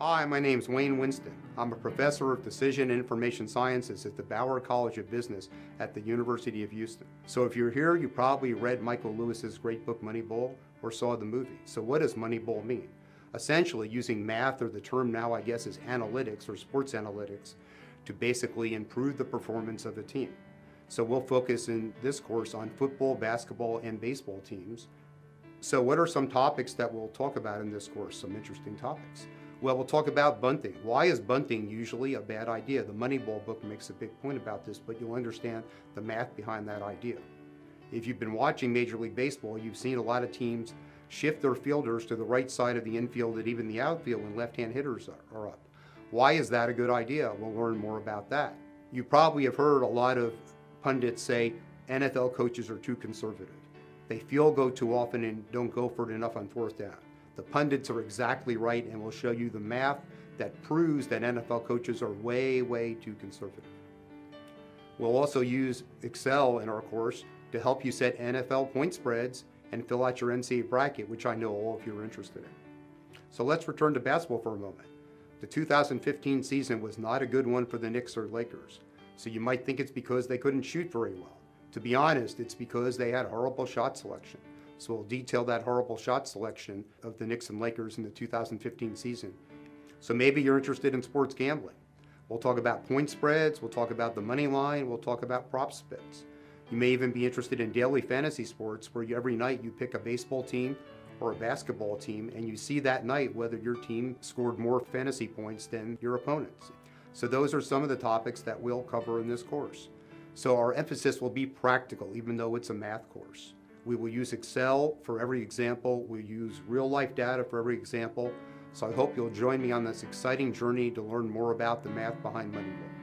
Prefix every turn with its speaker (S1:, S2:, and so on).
S1: Hi, my name is Wayne Winston. I'm a professor of decision and information sciences at the Bauer College of Business at the University of Houston. So if you're here, you probably read Michael Lewis's great book Moneyball or saw the movie. So what does Moneyball mean? Essentially using math or the term now I guess is analytics or sports analytics to basically improve the performance of a team. So we'll focus in this course on football, basketball, and baseball teams. So what are some topics that we'll talk about in this course? Some interesting topics. Well, we'll talk about bunting. Why is bunting usually a bad idea? The Moneyball book makes a big point about this, but you'll understand the math behind that idea. If you've been watching Major League Baseball, you've seen a lot of teams shift their fielders to the right side of the infield and even the outfield when left-hand hitters are up. Why is that a good idea? We'll learn more about that. You probably have heard a lot of pundits say NFL coaches are too conservative. They field goal too often and don't go for it enough on fourth down. The pundits are exactly right and will show you the math that proves that NFL coaches are way, way too conservative. We'll also use Excel in our course to help you set NFL point spreads and fill out your NCAA bracket, which I know all of you are interested in. So let's return to basketball for a moment. The 2015 season was not a good one for the Knicks or Lakers. So you might think it's because they couldn't shoot very well. To be honest, it's because they had horrible shot selection. So we'll detail that horrible shot selection of the Knicks and Lakers in the 2015 season. So maybe you're interested in sports gambling. We'll talk about point spreads, we'll talk about the money line, we'll talk about prop splits. You may even be interested in daily fantasy sports where you, every night you pick a baseball team or a basketball team and you see that night whether your team scored more fantasy points than your opponents. So those are some of the topics that we'll cover in this course. So our emphasis will be practical even though it's a math course. We will use Excel for every example. We'll use real life data for every example. So I hope you'll join me on this exciting journey to learn more about the math behind Moneyball.